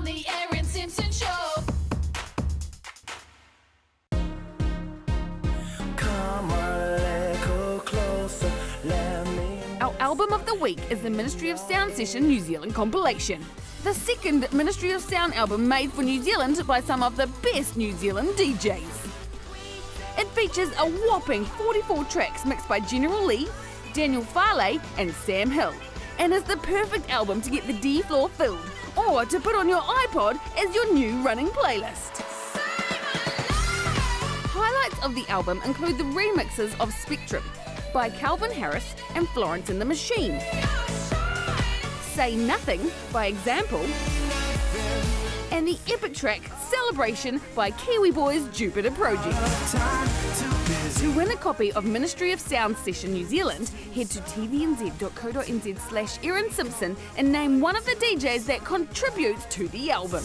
on the Erin Simpson Show. Come a little closer, let me. Our album of the week is the Ministry of Sound Session New Zealand compilation. The second Ministry of Sound album made for New Zealand by some of the best New Zealand DJs. It features a whopping 44 tracks mixed by General Lee, Daniel Farley, and Sam Hill, and is the perfect album to get the D floor filled or to put on your iPod as your new running playlist. Highlights of the album include the remixes of Spectrum by Calvin Harris and Florence and the Machine. Say Nothing by Example. And the epic track Celebration by Kiwi Boys Jupiter Project. To win a copy of Ministry of Sound Session New Zealand, head to tvnz.co.nz slash Erin Simpson and name one of the DJs that contributes to the album.